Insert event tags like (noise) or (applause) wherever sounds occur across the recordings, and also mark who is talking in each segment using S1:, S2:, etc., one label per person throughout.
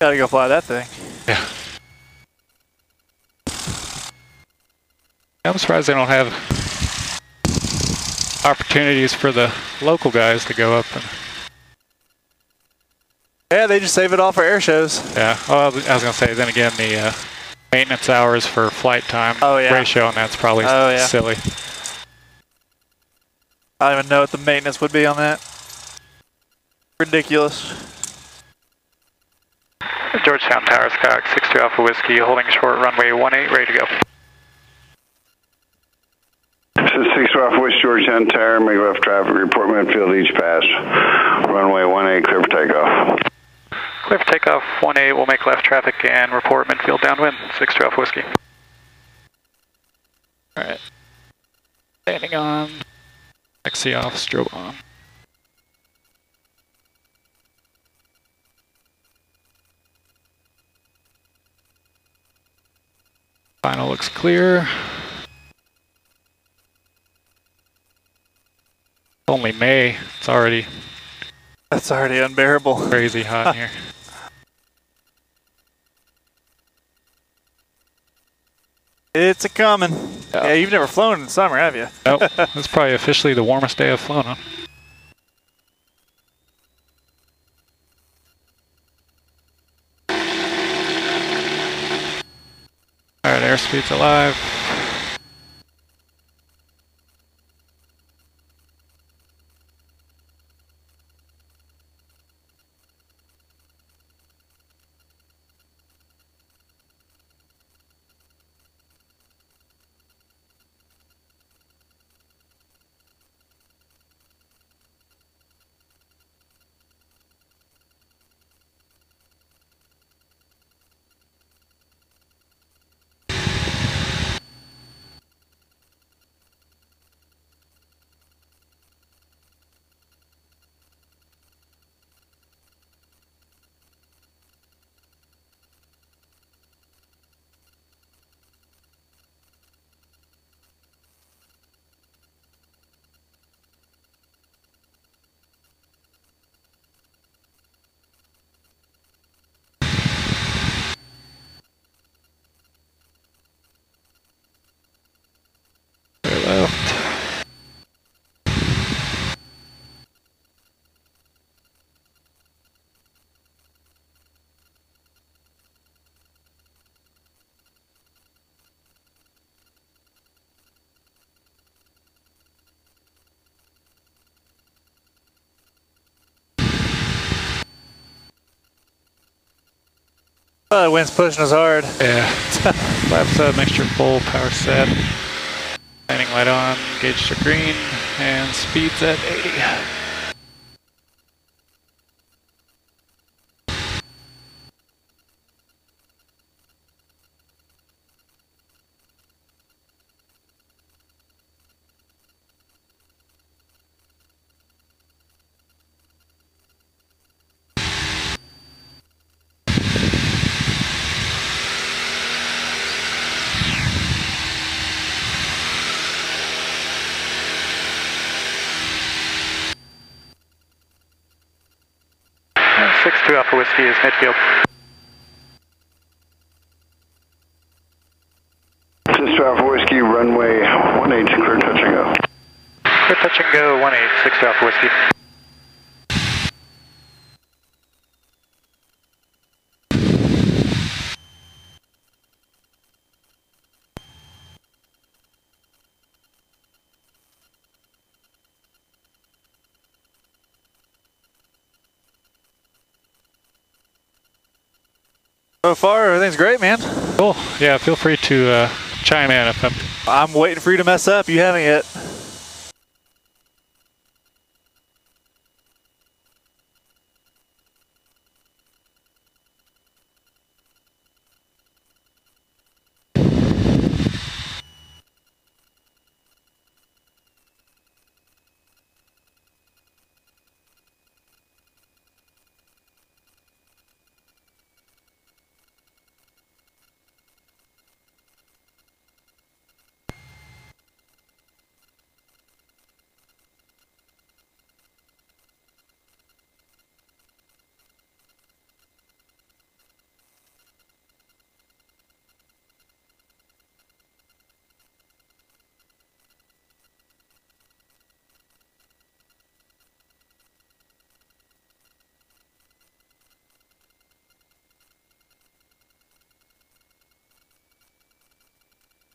S1: Gotta go fly that thing.
S2: Yeah. I'm surprised they don't have opportunities for the local guys to go up and
S1: Yeah, they just save it all for air shows.
S2: yeah. Well, I was gonna say then again the uh, maintenance hours for flight time
S1: Oh, yeah.
S2: ratio on that's probably
S1: Oh, yeah.
S2: silly.
S1: I don't even know what the maintenance would be on that. Ridiculous.
S2: Georgetown Tower, Skyhawk 62 Alpha Whiskey, holding short runway 18, ready to go.
S3: This is 6 Alpha West Georgetown Tower, make left traffic report midfield each pass. Runway 18, clear for takeoff.
S2: Clear for takeoff 18, we'll make left traffic and report midfield downwind, 62 Alpha Whiskey. Alright. Standing on. XC off, strobe on. Final looks clear. Only May. It's already
S1: That's already unbearable.
S2: crazy hot (laughs) here.
S1: It's a coming.
S2: Yeah.
S1: Yeah, you've never flown in summer, have you?
S2: Nope. (laughs) That's probably officially the warmest day I've flown on. Alright, airspeed's alive. Clear left.
S1: Oh, the wind's pushing us hard.
S2: Yeah. Flaps up, mixture full, power set. Landing light on, gauge to green, and speeds at 80. Six two Alpha Whiskey is midfield.
S3: This is Alpha Whiskey, runway 18, clear touch and go.
S2: Clear touch and go, 18, six two Alpha Whiskey.
S1: So far, everything's great, man.
S2: Cool. Yeah, feel free to uh, chime in if I'm.
S1: I'm waiting for you to mess up. You haven't yet.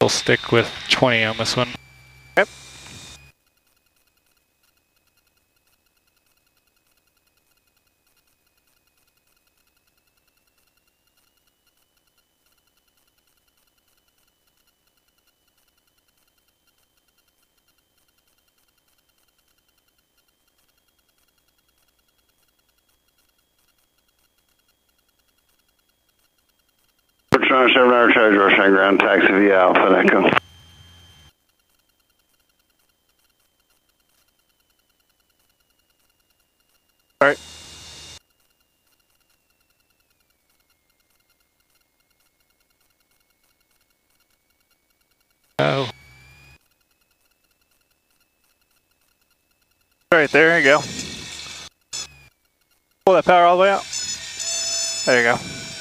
S2: We'll stick with 20 on this one.
S3: Fortune 7 hour charge, Russian ground, taxi via Alpha Echo.
S1: All right.
S2: Oh,
S1: Right there, you go. Pull that power all the way out. There you go.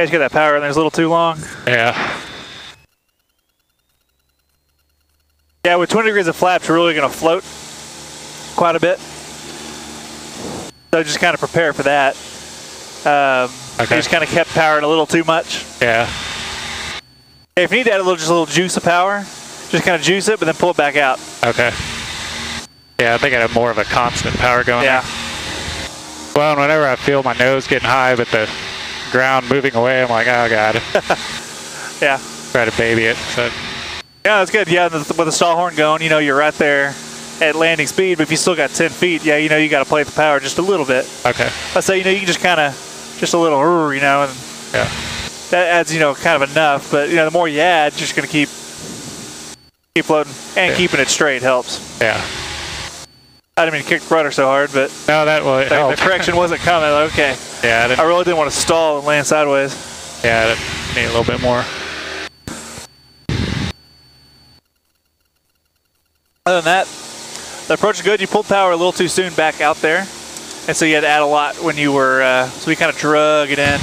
S1: You guys get that power in there, it's a little too long.
S2: yeah.
S1: Yeah, with 20 degrees of flaps, we're really going to float quite a bit. So just kind of prepare for that. Um,
S2: Okay.
S1: Just kind of kept powering a little too much.
S2: Yeah.
S1: If you need to add a little, just a little juice of power, just kind of juice it, but then pull it back out.
S2: Okay. Yeah, I think I have more of a constant power going
S1: Yeah.
S2: there. Well, and whenever I feel my nose getting high, but the ground moving away, I'm like, oh god. (laughs)
S1: Yeah.
S2: Try to baby it. So
S1: Yeah, that's good. Yeah, with the stall horn going, you know, you're right there at landing speed, but if you still got 10 feet, yeah, you know, you got to play the power just a little bit.
S2: okay.
S1: Let's say, you know, you can just kind of, just a little, you know, and
S2: Yeah.
S1: that adds, you know, kind of enough. But, you know, the more you add, you're just going to keep, keep floating. And
S2: Yeah.
S1: keeping it straight helps.
S2: Yeah.
S1: I didn't mean to kick the rudder so hard, but
S2: No, that will
S1: the, the correction wasn't coming. Okay.
S2: yeah, I
S1: I
S2: didn't,
S1: really didn't want to stall and land sideways.
S2: yeah, I didn't need a little bit more.
S1: Other than that, the approach is good. You pulled power a little too soon back out there. And so you had to add a lot when you were, uh, so we kind of drug it in.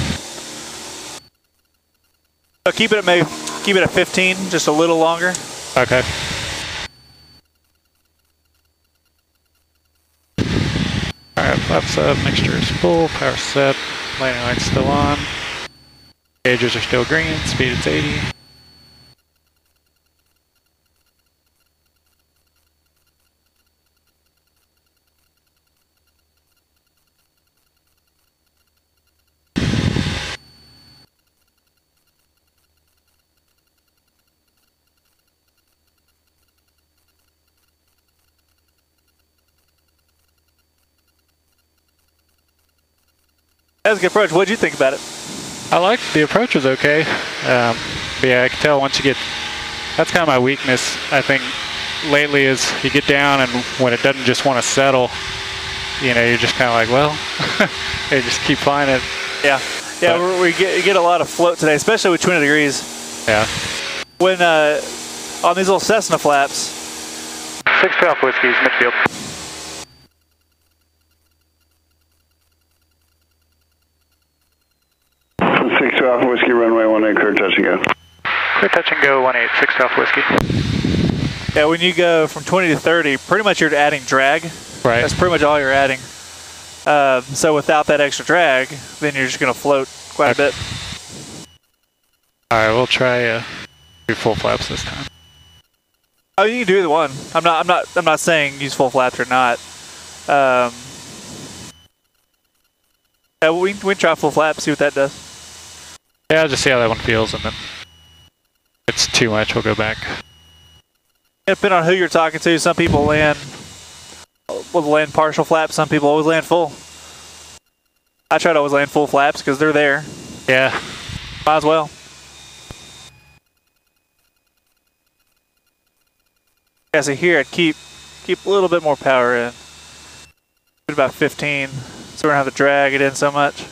S1: So keep it at maybe, keep it at 15, just a little longer.
S2: Okay. Flaps up, mixture is full, power set, landing lights still on. Gauges are still green, speed is 80.
S1: That was a good approach. What did you think about it?
S2: I like the approach was okay. Um, but yeah, I can tell once you get, that's kind of my weakness, I think, lately is you get down and when it doesn't just want to settle, you know, you're just kind of like, well, (laughs) you just keep flying it.
S1: Yeah. Yeah,
S2: But-
S1: we're, get, get a lot of float today, especially with 20 degrees.
S2: Yeah.
S1: When, uh, on these little Cessna flaps, Six
S2: 612 Whiskies, midfield.
S3: From 6 Alpha Whiskey, runway 18, clear touch and go.
S2: Clear touch and go, 18, 612 Whiskey.
S1: yeah, when you go from 20 to 30, pretty much you're adding drag.
S2: Right.
S1: That's pretty much all you're adding. Um, so without that extra drag, then you're just going to float quite a bit.
S2: All right, we'll try uh, do full flaps this time.
S1: Oh, you can do the one. I'm not. I'm not. I'm not saying use full flaps or not. Um, yeah, we we can try full flaps. See what that does.
S2: Yeah, I'll just see how that one feels, and then if it's too much, we'll go back.
S1: Depending on who you're talking to, some people land will land partial flaps. Some people always land full. I try to always land full flaps because they're there.
S2: Yeah.
S1: Might as well. Yeah, so here I'd keep keep a little bit more power in. About 15, so we don't have to drag it in so much.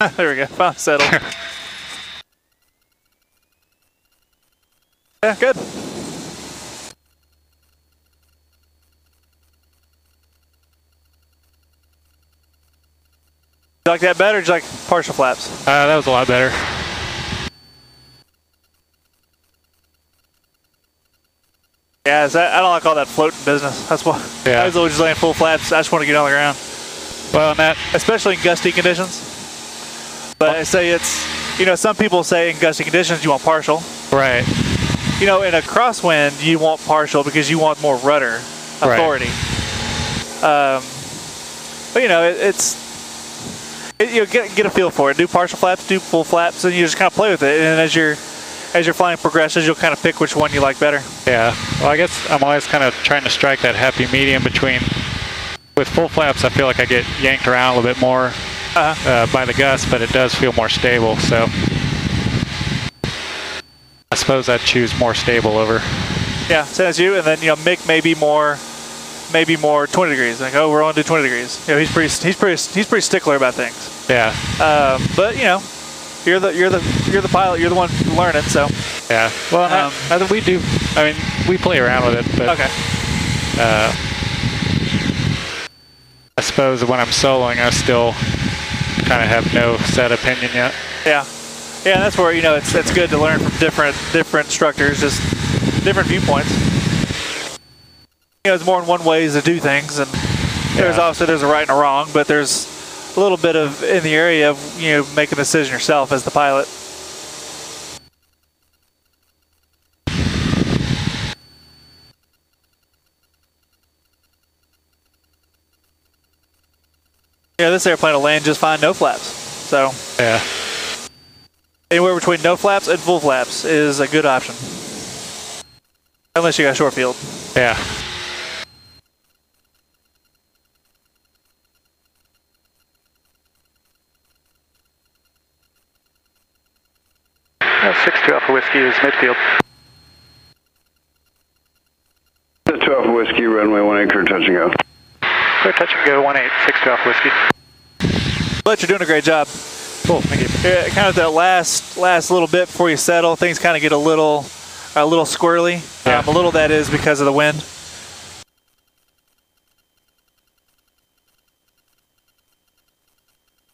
S1: (laughs) there we go. Finally settled. (laughs) yeah, good. You like that better? Or do you like partial flaps?
S2: Uh, that was a lot better.
S1: Yeah, is that, I don't like all that floating business. That's why
S2: Yeah.
S1: I was always just laying full flaps. I just want to get on the ground,
S2: Well, and that
S1: especially in gusty conditions. But I say it's, you know, some people say in gusty conditions you want partial.
S2: right.
S1: You know, in a crosswind you want partial because you want more rudder authority. Right. Um, but you know, it, it's it, you know, get get a feel for it. Do partial flaps, do full flaps, and you just kind of play with it. And as your as your flying progresses, you'll kind of pick which one you like better.
S2: Yeah. Well, I guess I'm always kind of trying to strike that happy medium between. With full flaps, I feel like I get yanked around a little bit more. (laughs) uh, by the gust, but it does feel more stable. So I suppose I'd choose more stable over.
S1: Yeah, same as you. And then you know, Mick may be more, maybe more 20 degrees. Like, oh, we're on to 20 degrees. You know, he's pretty, he's pretty, he's pretty stickler about things.
S2: Yeah.
S1: Um, but you know, you're the, you're the, you're the pilot. You're the one learning. So
S2: Yeah. Well, and I-
S1: Um,
S2: I, think we do. I mean, we play around with it, but
S1: okay.
S2: uh, I suppose when I'm soloing, I still kind of have no set opinion yet.
S1: Yeah, yeah. That's where you know it's it's good to learn from different different instructors, just different viewpoints. You know, there's more than one ways to do things, and there's
S2: Yeah.
S1: obviously there's a right and a wrong, but there's a little bit of in the area of you know making a decision yourself as the pilot. Yeah, this airplane will land just fine, no flaps. So
S2: Yeah.
S1: anywhere between no flaps and full flaps is a good option. Unless you got short field.
S2: Yeah. Six two Alpha Whiskey is midfield.
S3: The 12 Whiskey, runway 18, clear touching and go.
S2: Clear touch and go one eight six two Alpha Whiskey.
S1: But you're doing a great job.
S2: Cool. Thank you.
S1: Yeah, kind of that last last little bit before you settle, things kind of get a little a little squirrely.
S2: Yeah.
S1: Um, a little that is because of the wind.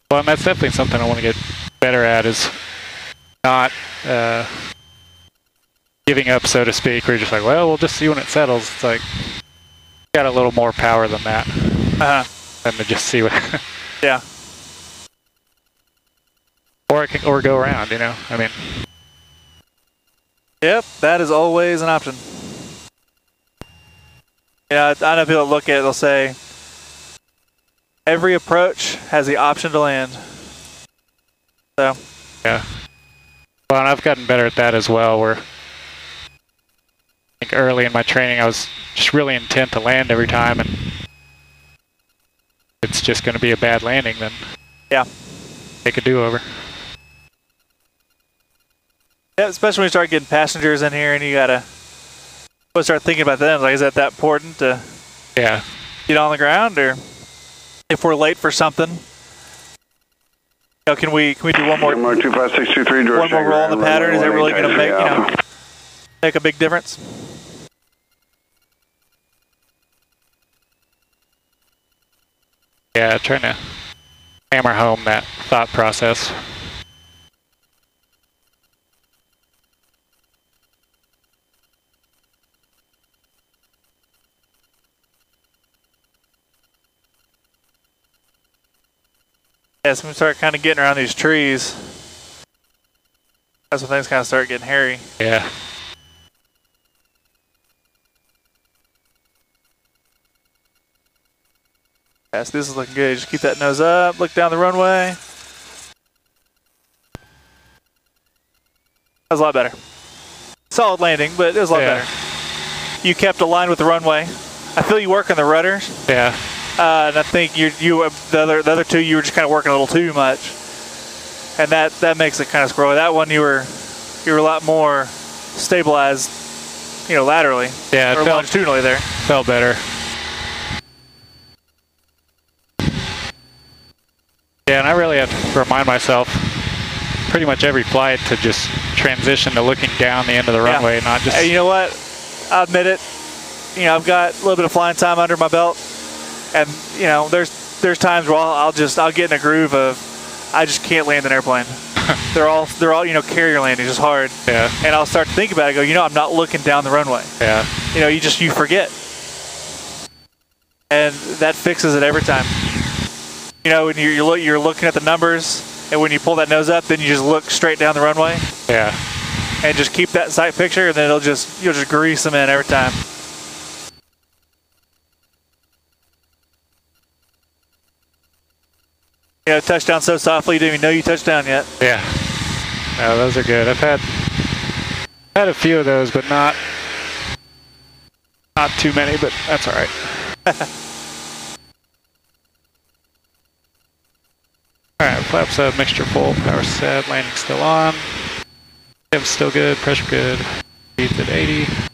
S2: Well, and that's definitely something I want to get better at is not uh, giving up, so to speak. Where you're just like, well, we'll just see when it settles. It's like got a little more power than that,
S1: Uh-huh.
S2: than to just see what, (laughs)
S1: Yeah.
S2: or it can, or go around. You know, I mean,
S1: Yep, that is always an option. Yeah, I I know people look at it, they'll say every approach has the option to land. So
S2: yeah. Well, and I've gotten better at that as well. Where I think early in my training, I was just really intent to land every time, and it's just going to be a bad landing. Then
S1: yeah.
S2: take a do-over.
S1: Yeah, especially when you start getting passengers in here and you gotta gotta start thinking about them. Like, is that that important to
S2: Yeah.
S1: get on the ground, or if we're late for something? You know, can we can we do one more
S3: Mark 25623,
S1: one more roll on the pattern? Is
S3: it
S1: really going to make you know make a big difference?
S2: Yeah, trying to hammer home that thought process.
S1: As we start kind of getting around these trees, that's when things kind of start getting hairy.
S2: Yeah.
S1: This is looking good. Just keep that nose up, look down the runway. That was a lot better. Solid landing, but it was a lot
S2: Yeah.
S1: better. You kept aligned with the runway. I feel you work on the rudders,
S2: Yeah.
S1: uh, and I think you you uh, the other the other two you were just kind of working a little too much, and that that makes it kind of squirrely. That one you were you were a lot more stabilized, you know, laterally
S2: Yeah, it
S1: or
S2: felt,
S1: longitudinally there.
S2: felt better. Yeah, and I really have to remind myself pretty much every flight to just transition to looking down the end of the
S1: Yeah.
S2: runway, not just.
S1: Hey, you know what? I admit it. You know, I've got a little bit of flying time under my belt, and you know, there's there's times where I'll, I'll just I'll get in a groove of I just can't land an airplane. (laughs) they're all they're all you know carrier landings is hard,
S2: yeah,
S1: and I'll start to think about it. Go, you know, I'm not looking down the runway.
S2: yeah,
S1: You know, you just you forget, and that fixes it every time. You know, when you're you're, you're looking at the numbers, and when you pull that nose up, then you just look straight down the runway
S2: yeah.
S1: and just keep that sight picture, and then it'll just you'll just grease them in every time. You know, touchdown so softly you didn't even know you touched down yet.
S2: Yeah. No, those are good. I've had had a few of those, but not not too many. But that's all right. (laughs) all right, flaps up, mixture full, power set, landing still on. Hip's still good, pressure good. Speed's at 80.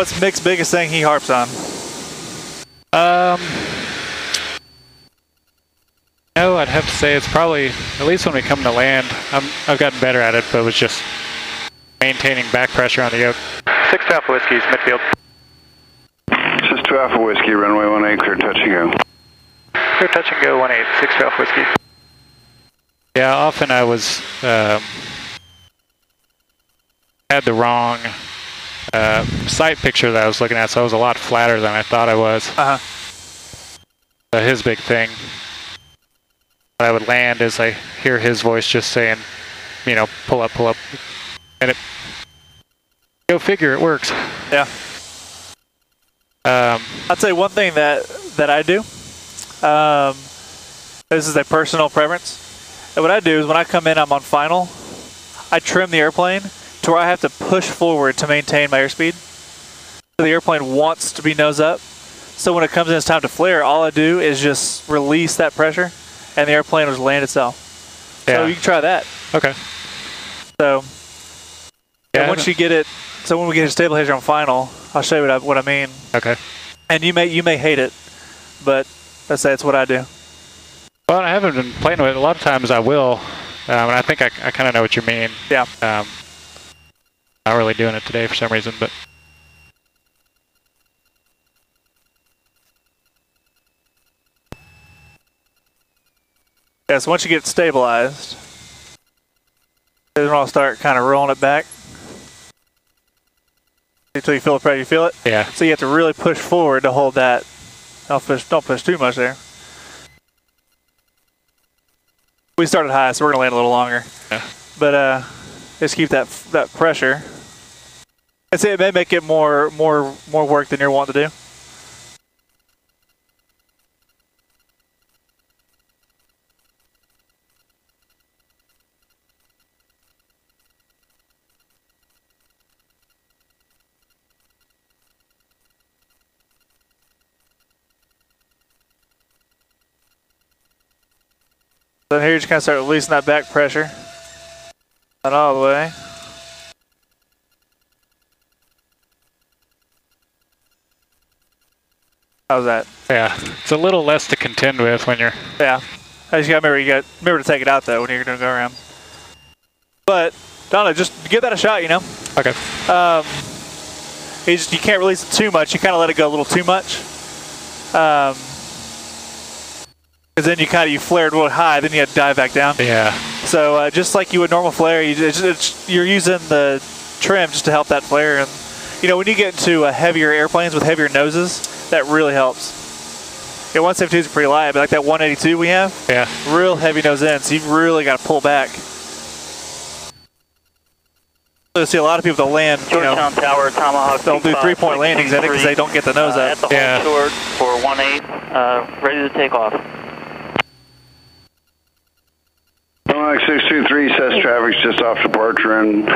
S1: What's Mick's biggest thing he harps on?
S2: Um, no, I'd have to say it's probably at least when we come to land. I'm, I've gotten better at it, but it was just maintaining back pressure on the yoke. Six Alpha Whiskey's midfield.
S3: This is 2 Alpha Whiskey, runway 18, clear touch and go.
S2: Clear touch and go. One eight six Alpha Whiskey. Yeah, often I was um, had the wrong uh, sight picture that I was looking at, so I was a lot flatter than I thought I was.
S1: Uh huh.
S2: uh, his big thing. When I would land is I hear his voice just saying, you know, pull up, pull up, and it. Go figure, it works.
S1: Yeah.
S2: Um,
S1: I'd say one thing that that I do. Um, this is a personal preference. And what I do is when I come in, I'm on final. I trim the airplane to where I have to push forward to maintain my airspeed. So the airplane wants to be nose up. So when it comes in, it's time to flare. All I do is just release that pressure, and the airplane will just land itself.
S2: yeah.
S1: So you can try that.
S2: okay.
S1: So
S2: Yeah,
S1: and once you get it, so when we get a stabilizer on final, I'll show you what I, what I mean.
S2: Okay.
S1: And you may you may hate it, but let's say it's what I do.
S2: Well, I haven't been playing with it. A lot of times I will, um, and I think I, I kind of know what you mean.
S1: Yeah.
S2: Um, not really doing it today for some reason, but
S1: Yeah, so once you get stabilized, then I'll start kind of rolling it back until you feel the pressure. You feel it.
S2: yeah.
S1: So you have to really push forward to hold that. Don't push. Don't push too much there. We started high, so we're gonna land a little longer.
S2: Yeah.
S1: But uh, just keep that that pressure. I'd say it may make it more more more work than you're wanting to do. Then here you just kind of start releasing that back pressure. Not all the way. How's that?
S2: Yeah. It's a little less to contend with when you're.
S1: Yeah. I just gotta remember you got remember to take it out though when you're gonna go around. But Donna, just give that a shot, you know.
S2: Okay.
S1: Um, you just you can't release it too much. You kind of let it go a little too much. Um, because then you kind of you flared real high, then you had to dive back down.
S2: Yeah.
S1: So uh, just like you would normal flare, you you're using the trim just to help that flare. And you know when you get into uh, heavier airplanes with heavier noses, that really helps. Yeah, 172 is pretty light, but like that 182 we have,
S2: Yeah.
S1: real heavy nose in, so you've really got to pull back. So you see a lot of people that land, you know,
S4: Georgetown Tower, Tomahawk.
S1: they'll do three-point landings in it because they don't get the nose
S4: uh,
S1: up.
S4: At the
S2: Yeah.
S4: short for 1-8, uh, ready to take off.
S3: Don't Alex 623 says traffic's just off departure and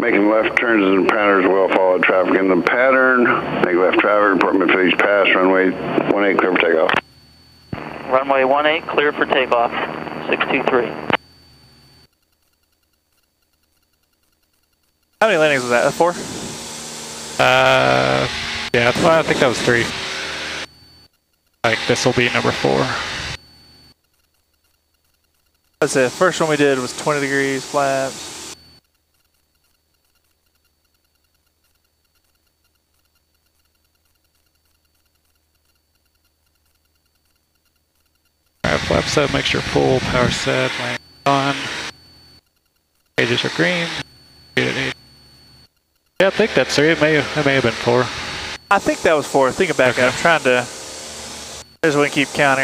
S3: making left turns and patterns well followed traffic in the pattern. Make left traffic, report midfield each pass, runway 18 clear for takeoff.
S4: Runway 18 clear for takeoff. 623.
S1: How many landings was that? Four?
S2: Uh, yeah, well, I think that was three. Like this will be number four.
S1: That's it. First one we did was 20 degrees flaps.
S2: Alright, flaps up, make sure full power set, landing on. Gauges are green. Yeah, I think that's three. It may have, it may have been four.
S1: I think that was four. Thinking back at it, I'm trying to. I just want to keep count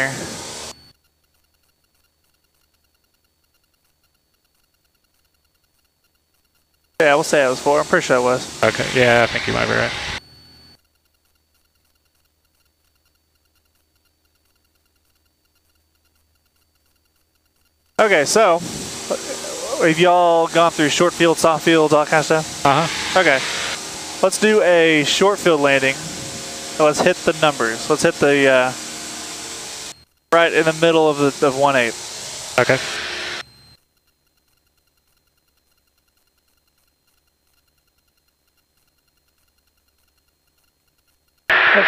S1: Yeah, we'll say it was four. I'm pretty sure it was.
S2: Okay, yeah, I think you might be right.
S1: Okay, so have y'all gone through short field, soft field, all kind of stuff?
S2: Uh huh.
S1: Okay, let's do a short field landing. Let's hit the numbers. Let's hit the uh, right in the middle of the of one eight.
S2: Okay.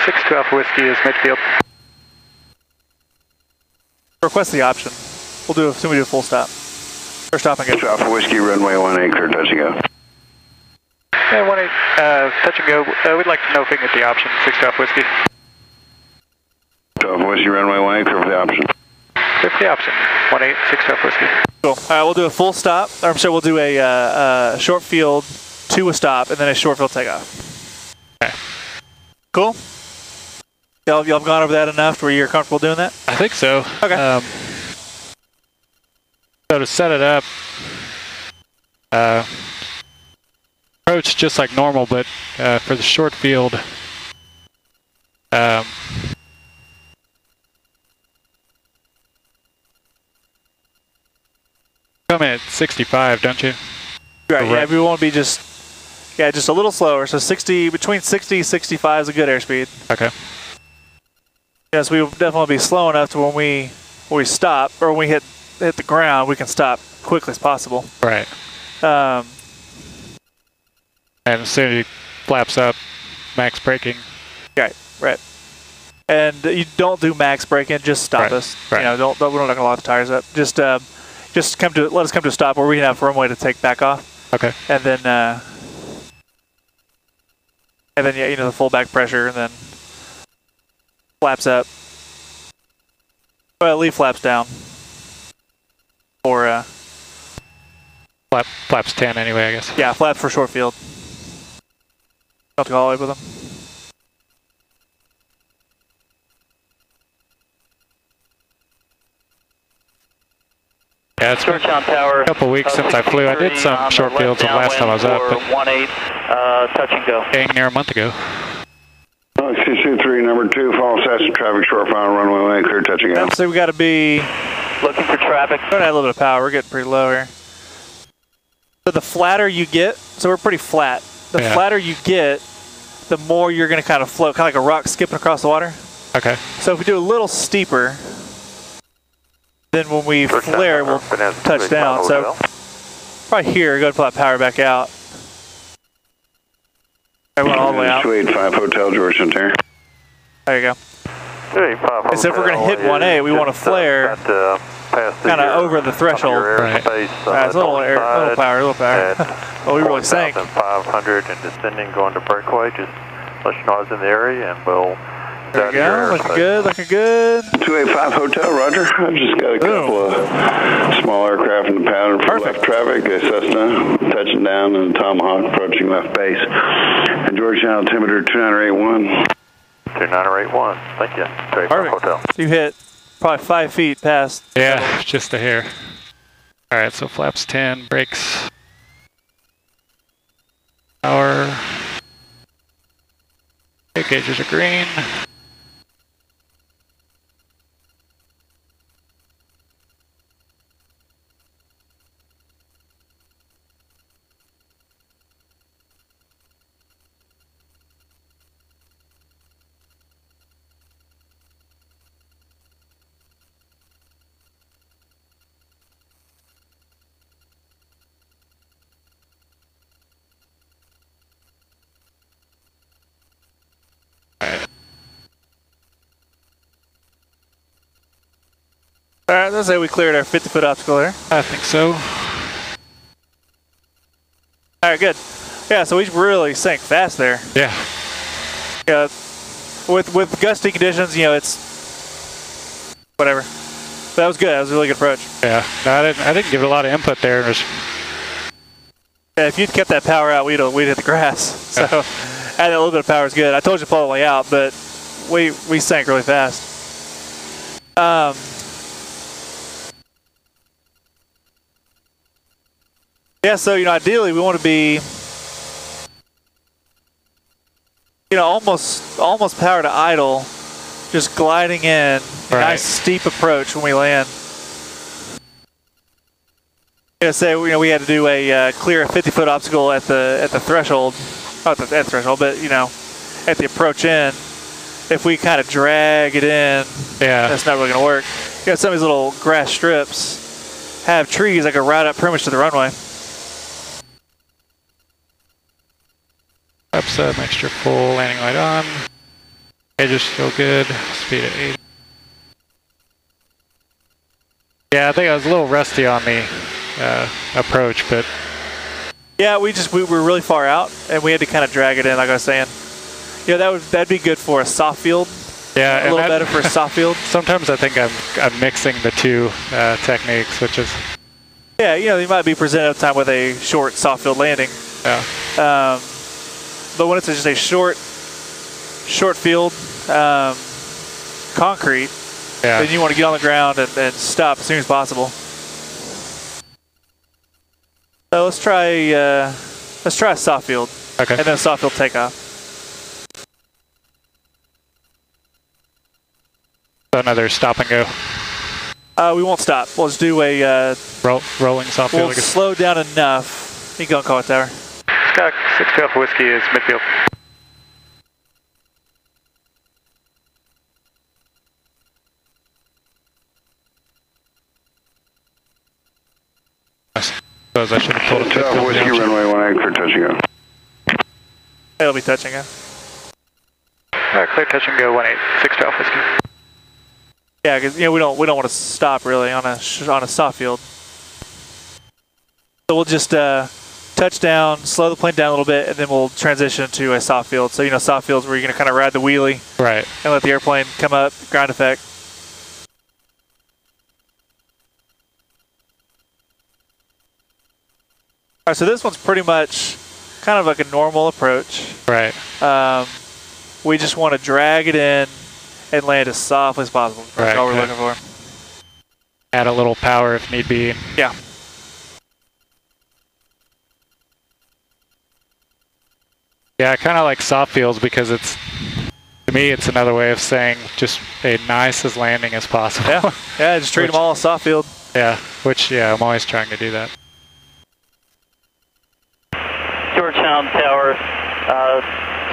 S5: Six twelve whiskey is midfield.
S1: Request the option. We'll do assume we do a full stop. Or stop and go.
S3: Alpha Whiskey, runway 18 clear touch and go.
S5: Yeah, one eight, uh, touch and go. Uh, we'd like to know if we can get the option. Six twelve whiskey.
S3: Alpha Whiskey, runway 18 clear for the option.
S5: Clear the option. One eight, six twelve whiskey.
S1: Cool. All right, we'll do a full stop. Or I'm sorry, we'll do a uh, uh, short field to a stop and then a short field takeoff.
S2: Okay.
S1: Cool. Y'all, y'all have gone over that enough where you're comfortable doing that?
S2: I think so.
S1: Okay.
S2: Um, so to set it up, uh, approach just like normal, but uh, for the short field, um, come in at 65, don't you?
S1: Right. Yeah, we want to be just, yeah, just a little slower. So 60, between 60 and 65 is a good airspeed.
S2: Okay.
S1: Yes, we will definitely be slow enough to when we when we stop or when we hit hit the ground, we can stop quickly as possible.
S2: Right.
S1: Um,
S2: And as soon as he flaps up, max braking.
S1: right, right. And you don't do max braking, just stop
S2: Right,
S1: us.
S2: right.
S1: You know, don't, don't we're not gonna lock the tires up. Just um, just come to let us come to a stop where we can have runway to take back off,
S2: Okay.
S1: and then uh, and then yeah, you know the full back pressure, and then flaps up. Well, leave flaps down. Or uh,
S2: Flap, flaps 10 anyway, I guess.
S1: Yeah, flaps for short field. Don't have to go all the way with them.
S2: Yeah, it's been
S4: Georgetown Tower.
S2: a couple weeks since I flew. I did some short fields the last time I was up, but
S4: One eight, uh, touch and go.
S2: dang near a month ago.
S3: Alex 623, number 2, follow Cessna traffic, short final, runway 18 clear touching and go.
S1: So we got to be.
S4: Looking for traffic.
S1: We're gonna add a little bit of power. We're getting pretty low here. So the flatter you get, so we're pretty flat. The
S2: Yeah.
S1: flatter you get, the more you're gonna kind of float, kind of like a rock skipping across the water.
S2: Okay.
S1: So if we do a little steeper, then when we flare, we'll touch down. So right here, go ahead and pull that power back out. Everyone all the way out.
S3: 285 Hotel, Georgetown Tower.
S1: There you go.
S5: And
S1: so if we're gonna hit 1A, we wanna uh, uh, flare Kinda over the threshold.
S2: Right.
S1: Uh, all right, it's a little, air, little power, little power. oh, we really sank.
S5: 500 and descending going to breakaway. Just let you know I was in the area and we'll.
S1: There you go. Looking good. Looking good.
S3: 285 Hotel, Roger. I've just got a couple of small aircraft in the pattern for
S1: Perfect.
S3: left traffic. A Cessna touching down and a Tomahawk approaching left base. And Georgetown altimeter 2981.
S5: 2981. Thank you. 285
S1: Perfect.
S5: Hotel.
S1: You hit probably five feet past.
S2: Yeah, just a hair. All right, so flaps 10, brakes. Power. Okay, gauges are green.
S1: All right, let's say we cleared our 50 foot obstacle there.
S2: I think so.
S1: All right, good. Yeah, so we really sank fast there.
S2: Yeah.
S1: Yeah, with with gusty conditions, you know, it's whatever. But that was good. That was a really good approach.
S2: Yeah. No, I didn't. I didn't give it a lot of input there. It was,
S1: Yeah, if you'd kept that power out, we'd we'd hit the grass. (laughs) So adding a little bit of power is good. I told you to pull the way out, but we we sank really fast. Um. Yeah, so you know, ideally we want to be, you know, almost almost power to idle, just gliding in, a
S2: Right.
S1: nice steep approach when we land. Yeah, say you know we had to do a uh, clear 50 foot obstacle at the at the threshold, not at the, at the threshold, but you know, at the approach in. If we kind of drag it in,
S2: yeah.
S1: that's not really going to work. You got some of these little grass strips have trees that go right up pretty much to the runway.
S2: Upset, mixture full, landing light on. Edge is still good. Speed at 80. Yeah, I think I was a little rusty on the uh, approach, but
S1: Yeah, we just we were really far out, and we had to kind of drag it in, like I was saying. Yeah, that would that'd be good for a soft field.
S2: yeah,
S1: A little
S2: that-
S1: better for a soft (laughs) field.
S2: Sometimes I think I'm I'm mixing the two uh, techniques, which is
S1: Yeah, you know, you might be presented at a time with a short soft field landing.
S2: yeah,
S1: Um, but when it's just a short, short field, um, concrete,
S2: yeah.
S1: then you want to get on the ground and, and stop as soon as possible. So let's try uh, let's try a soft field
S2: okay.
S1: and then a soft field takeoff.
S2: So another stop and go,
S1: Uh, we won't stop. We'll just do a uh,
S2: roll, rolling soft field. we'll
S1: slow down enough. You can go on call it tower.
S5: Scott, 6 Alpha Whiskey is midfield.
S2: Suppose I should have a fifth
S3: South Whiskey
S2: option.
S3: runway 18 clear touch and go.
S1: It'll be touching it.
S5: Uh, clear touch and go 18, 6 Alpha Whiskey.
S1: Yeah, because you know we don't we don't want to stop really on a sh- on a soft field. So we'll just uh, touch down, slow the plane down a little bit, and then we'll transition to a soft field. So you know soft fields where you're gonna kind of ride the wheelie
S2: Right.
S1: and let the airplane come up, ground effect. All right, so this one's pretty much kind of like a normal approach.
S2: Right.
S1: Um, we just want to drag it in and land as softly as possible. That's
S2: Right,
S1: all we're looking for.
S2: Add a little power if need be.
S1: Yeah.
S2: Yeah, I kind of like soft fields because it's to me it's another way of saying just a nice as landing as possible.
S1: Yeah. Yeah, just treat
S2: Which-
S1: them all soft field.
S2: yeah. Which yeah, I'm always trying to do that.
S4: Georgetown Tower, uh,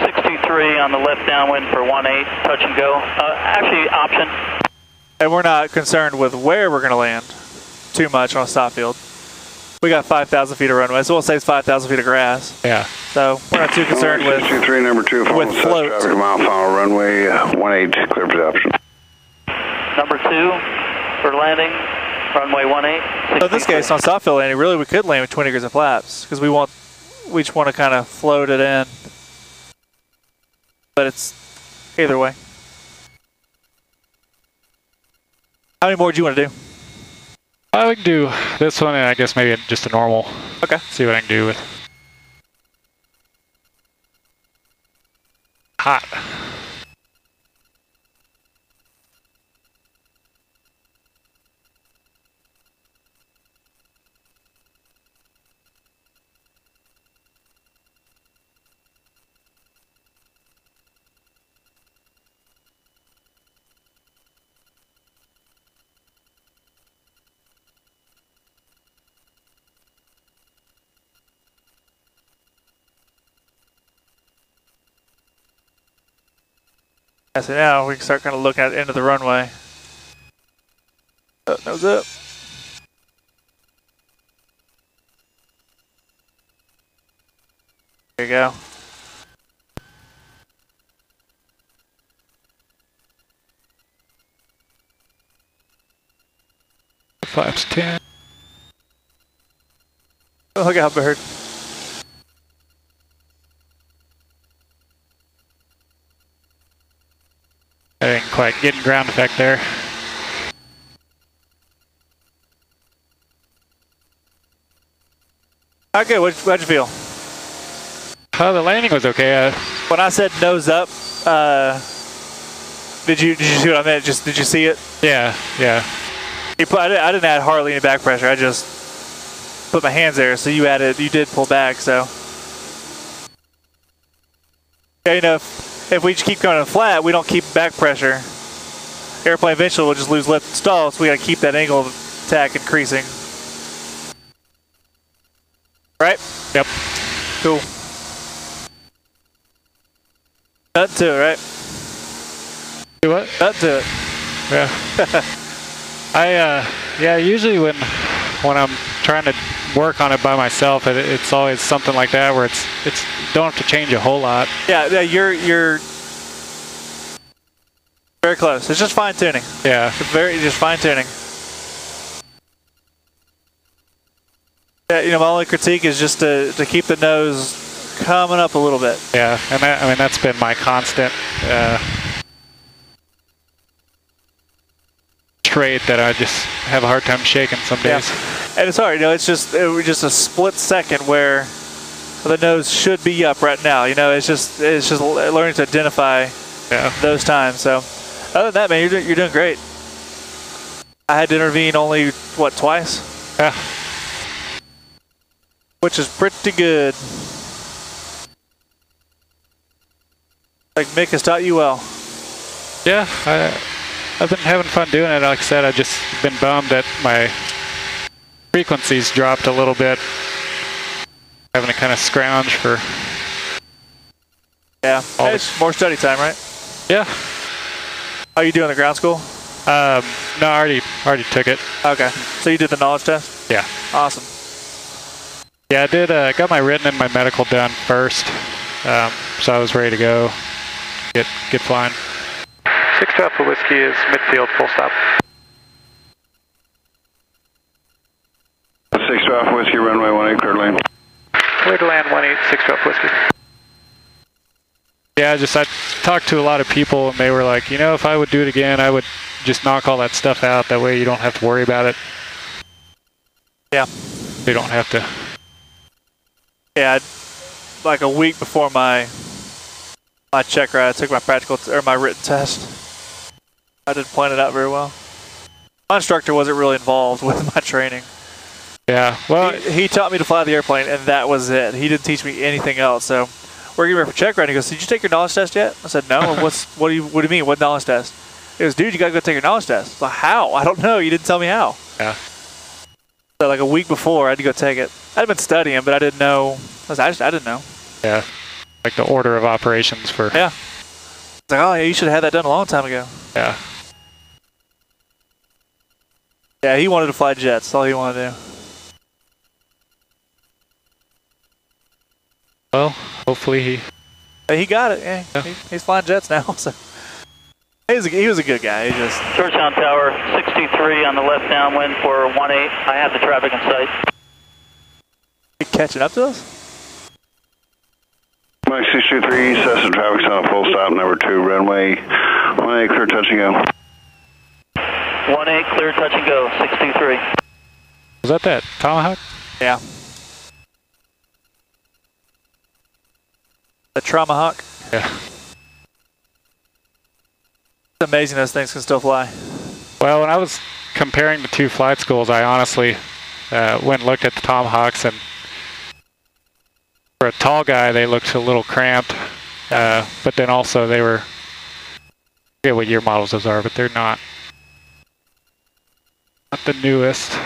S4: 623 on the left downwind for 1-8, touch and go. Uh, actually, option.
S1: And we're not concerned with where we're going to land too much on a soft field. We got 5,000 feet of runway, so we'll say it's 5,000 feet of grass.
S2: Yeah.
S1: So we're not too concerned with.
S3: 623 number 2 follow
S1: with
S3: south
S1: float.
S3: traffic mile final runway uh, 18 clear for the option.
S4: Number two for landing, runway 18.
S1: So in this case, on soft field landing, really we could land with 20 degrees of flaps because we want, we just want to kind of float it in. But it's either way. How many more do you want to do?
S2: I would do this one and I guess maybe just a normal.
S1: Okay.
S2: See what I can do with. Hot.
S1: Yeah, so now we can start kind of looking at the end of the runway. Oh, nose up. There you go.
S2: flaps 10.
S1: Oh, look out, bird.
S2: I didn't quite get ground effect there.
S1: Okay, what, how'd you feel?
S2: Oh, the landing was okay. Uh,
S1: When I said nose up, uh, did you did you see what I meant? Just did you see it?
S2: yeah, yeah.
S1: You put, I, didn't, I didn't add hardly any back pressure. I just put my hands there. So you added, you did pull back. So you know, if, we just keep going flat, we don't keep back pressure. Airplane eventually will just lose lift and stall. So we got to keep that angle of attack increasing. Right?
S2: Yep.
S1: Cool. Nothing to it, right?
S2: Do what?
S1: Nothing to it.
S2: Yeah. (laughs) I uh yeah, usually when when I'm trying to work on it by myself, it, it's always something like that where it's it's don't have to change a whole lot.
S1: Yeah, yeah, you're you're very close. It's just fine tuning.
S2: Yeah.
S1: Very just fine tuning. Yeah, you know, my only critique is just to to keep the nose coming up a little bit.
S2: Yeah, and that, I mean that's been my constant uh, trait that I just have a hard time shaking some
S1: Yeah.
S2: days.
S1: And it's hard, you know, it's just it was just a split second where the nose should be up right now. You know, it's just it's just learning to identify
S2: Yeah.
S1: those times. So, other than that, man, you're doing, you're doing great. I had to intervene only what twice,
S2: Yeah.
S1: which is pretty good. Like Mick has taught you well.
S2: Yeah, I, I've been having fun doing it. Like I said, I've just been bummed that my frequencies dropped a little bit. Having to kind of scrounge for.
S1: Yeah, Hey, it's more study time, right?
S2: Yeah.
S1: Are you doing the ground school?
S2: Um, no, I already already took it.
S1: Okay, so you did the knowledge test.
S2: Yeah.
S1: Awesome.
S2: Yeah, I did. Uh, got my written and my medical done first, um, so I was ready to go. Get get flying.
S5: 6 Alpha Whiskey is midfield, full stop.
S3: 6 Alpha Whiskey, runway 18, clear lane.
S5: Clear to land 18, 6 Alpha Whiskey.
S2: Yeah, just I talked to a lot of people and they were like, you know, if I would do it again, I would just knock all that stuff out. That way you don't have to worry about it.
S1: Yeah.
S2: You don't have to.
S1: Yeah, I'd- like a week before my my check ride, I took my practical t- or my written test. I didn't plan it out very well. My instructor wasn't really involved (laughs) with my training.
S2: Yeah. Well,
S1: He, he taught me to fly the airplane, and that was it. He didn't teach me anything else. So we're getting ready for check ride. He goes, "Did you take your knowledge test yet?" I said, "No." (laughs) What's what do you what do you mean? What knowledge test? He goes, "Dude, you gotta go take your knowledge test." Like, "How? I don't know. You didn't tell me how."
S2: Yeah.
S1: So like a week before, I had to go take it. I'd been studying, but I didn't know. I, was, I just I didn't know.
S2: yeah. Like the order of operations for.
S1: Yeah. It's like, oh yeah, you should have had that done a long time ago.
S2: Yeah.
S1: Yeah, he wanted to fly jets. That's all he wanted to do.
S2: Well, hopefully he.
S1: But he got it. Yeah,
S2: Yeah.
S1: He, he's flying jets now. (laughs) So he was a, he was a good guy. He just
S4: Georgetown Tower, 63 on the left downwind for 18. I have the traffic in sight.
S1: he catching up to us.
S3: Mike 623, Cessna traffic's on a full stop, number 2, runway 18, clear touch and go.
S4: 18, clear touch and go, 623.
S2: Was that that Tomahawk?
S1: Yeah. The Tomahawk?
S2: Yeah.
S1: It's amazing those things can still fly.
S2: Well, when I was comparing the two flight schools, I honestly uh, went and looked at the Tomahawks, and for a tall guy, they looked a little cramped. Uh, but then also they were, I forget what year models those are, but they're not not the newest.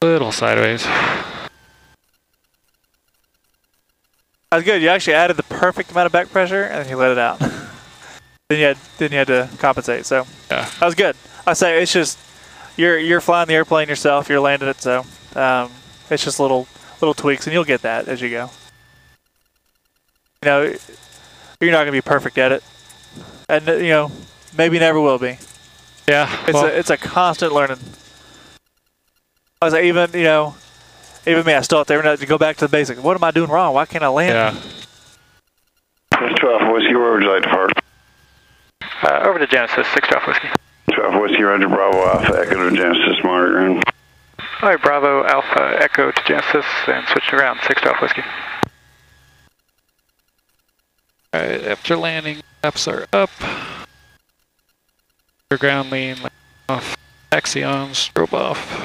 S2: Little sideways.
S1: That was good. You actually added the perfect amount of back pressure, and then you let it out. (laughs) then you had then you had to compensate. So
S2: Yeah.
S1: that was good. I say it's just you're you're flying the airplane yourself. You're landing it, so um, it's just little little tweaks, and you'll get that as you go. You know, you're not gonna be perfect at it, and you know maybe never will be.
S2: Yeah.
S1: It's
S2: well,
S1: a it's a constant learning. I was like, even you know, even me, I still have to every night to go back to the basics. What am I doing wrong? Why can't I land?
S2: yeah.
S3: West 12 Whiskey, where would you like to park?
S5: Uh, over to Genesis, 6 Alpha Whiskey.
S3: 12 Whiskey, Roger Bravo Alpha, Echo to Genesis, monitoring.
S5: All right, Bravo Alpha Echo to Genesis and switch to ground, 6 Alpha Whiskey.
S2: All right. After landing, flaps are up. Ground lean, off. Taxi on, strobe off.